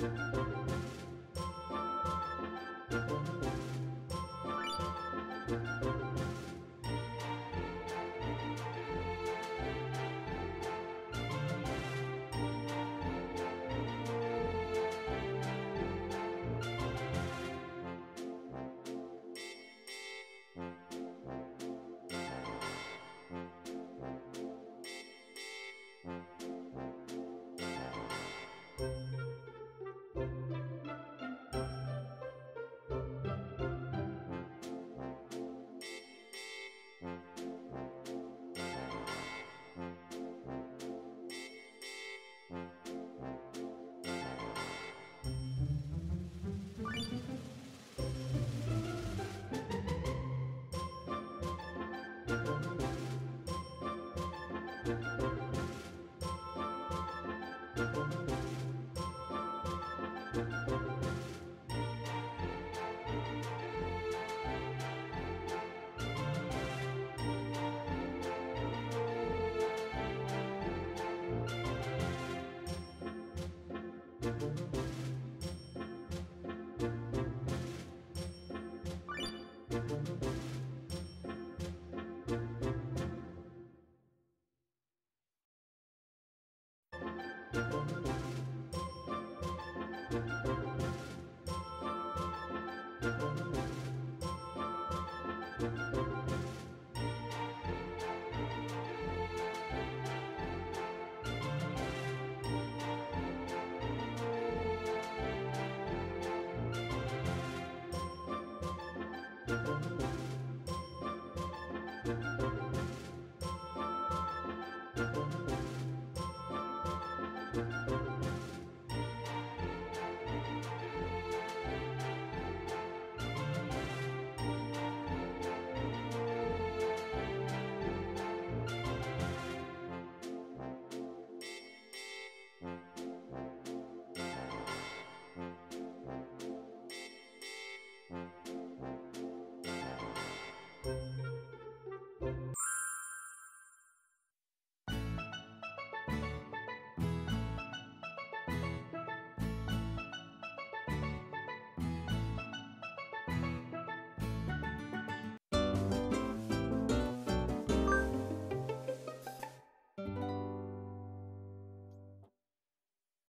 Thank Música kwer lying Música